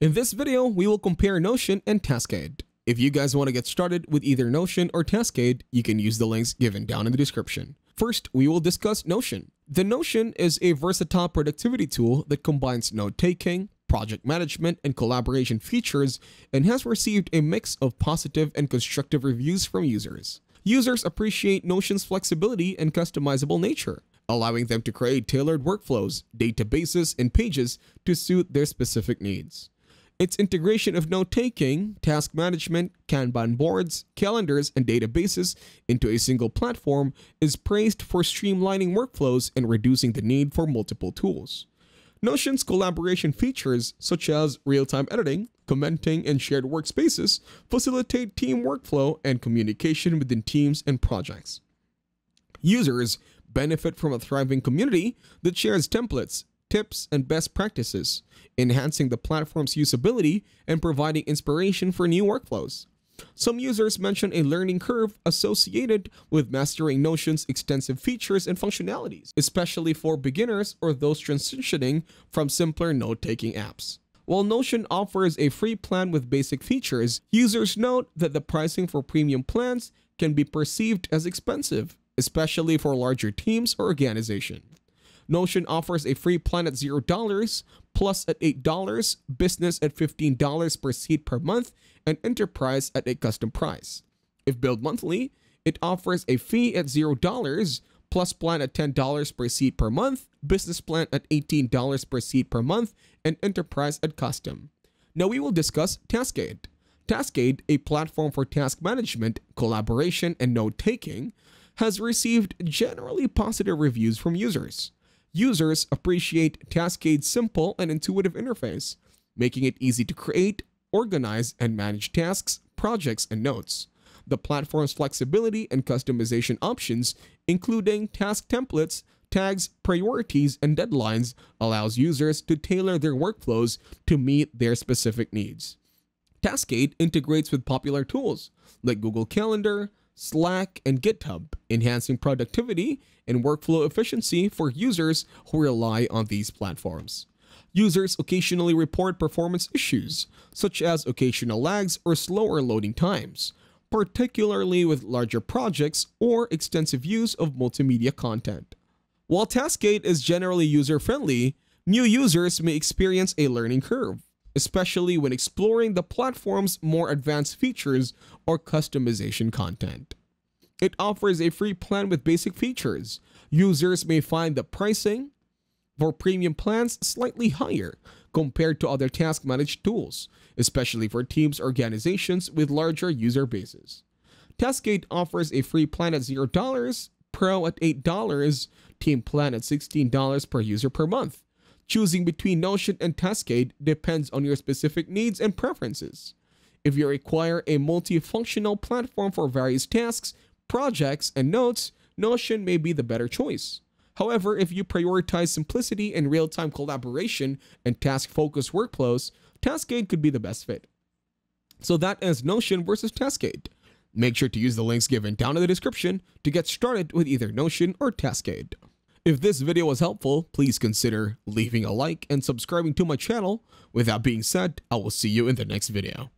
In this video, we will compare Notion and Taskade. If you guys want to get started with either Notion or Taskade, you can use the links given down in the description. First, we will discuss Notion. The Notion is a versatile productivity tool that combines note-taking, project management, and collaboration features and has received a mix of positive and constructive reviews from users. Users appreciate Notion's flexibility and customizable nature, allowing them to create tailored workflows, databases, and pages to suit their specific needs. Its integration of note-taking, task management, Kanban boards, calendars, and databases into a single platform is praised for streamlining workflows and reducing the need for multiple tools. Notion's collaboration features, such as real-time editing, commenting, and shared workspaces, facilitate team workflow and communication within teams and projects. Users benefit from a thriving community that shares templates, tips, and best practices, enhancing the platform's usability and providing inspiration for new workflows. Some users mention a learning curve associated with mastering Notion's extensive features and functionalities, especially for beginners or those transitioning from simpler note-taking apps. While Notion offers a free plan with basic features, users note that the pricing for premium plans can be perceived as expensive, especially for larger teams or organizations. Notion offers a free plan at $0, Plus at $8, Business at $15 per seat per month, and Enterprise at a custom price. If billed monthly, it offers a fee at $0, Plus plan at $10 per seat per month, Business plan at $18 per seat per month, and Enterprise at custom. Now we will discuss Taskade. Taskade, a platform for task management, collaboration, and note-taking, has received generally positive reviews from users. Users appreciate Taskade's simple and intuitive interface, making it easy to create, organize, and manage tasks, projects, and notes. The platform's flexibility and customization options, including task templates, tags, priorities, and deadlines, allows users to tailor their workflows to meet their specific needs. Taskade integrates with popular tools like Google Calendar, Slack, and GitHub, enhancing productivity and workflow efficiency for users who rely on these platforms. Users occasionally report performance issues, such as occasional lags or slower loading times, particularly with larger projects or extensive use of multimedia content. While Taskade is generally user-friendly, new users may experience a learning curve, especially when exploring the platform's more advanced features or customization content. It offers a free plan with basic features. Users may find the pricing for premium plans slightly higher compared to other task managed tools, especially for teams or organizations with larger user bases. Taskade offers a free plan at $0, Pro at $8, Team plan at $16 per user per month. Choosing between Notion and Taskade depends on your specific needs and preferences. If you require a multifunctional platform for various tasks, projects, and notes, Notion may be the better choice. However, if you prioritize simplicity and real-time collaboration and task-focused workflows, Taskade could be the best fit. So that is Notion versus Taskade. Make sure to use the links given down in the description to get started with either Notion or Taskade. If this video was helpful, please consider leaving a like and subscribing to my channel. With that being said, I will see you in the next video.